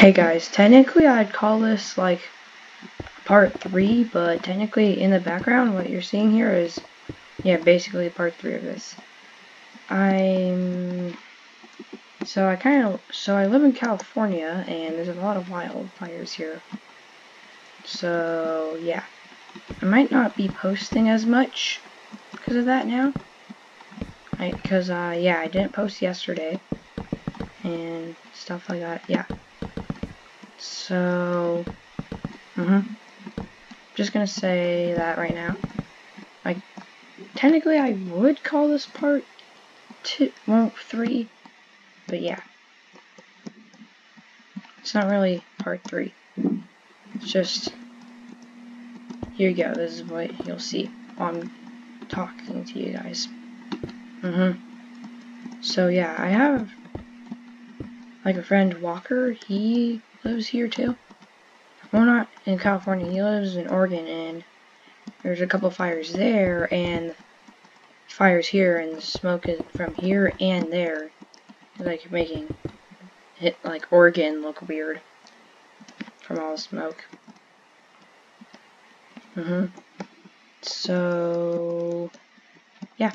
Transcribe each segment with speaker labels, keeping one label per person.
Speaker 1: Hey guys, technically I'd call this like part 3, but technically in the background what you're seeing here is, yeah, basically part 3 of this. I'm, so I kind of, so I live in California and there's a lot of wildfires here. So, yeah. I might not be posting as much because of that now. Because, uh, yeah, I didn't post yesterday and stuff like that, yeah. So, mm -hmm. just gonna say that right now. Like, technically I would call this part two, well, three, but yeah. It's not really part three. It's just, here you go, this is what you'll see I'm talking to you guys. Mm-hmm. So yeah, I have like a friend Walker, he lives here too. Well, not in California. He lives in Oregon, and there's a couple fires there, and fires here, and the smoke is from here and there, like making it like Oregon look weird from all the smoke. Mhm. so, yeah,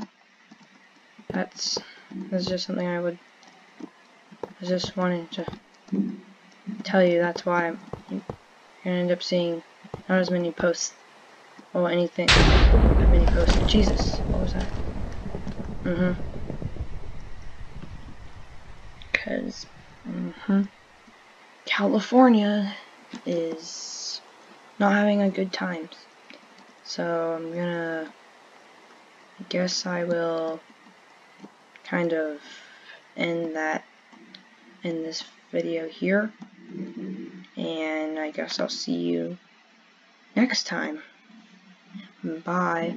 Speaker 1: that's that's just something I would. I just wanted to tell you that's why you're gonna end up seeing not as many posts or anything that many posts. Jesus, what was that? Mm-hmm. Cause mm-hmm. California is not having a good time. So I'm gonna I guess I will kind of end that in this video here. And I guess I'll see you next time. Bye.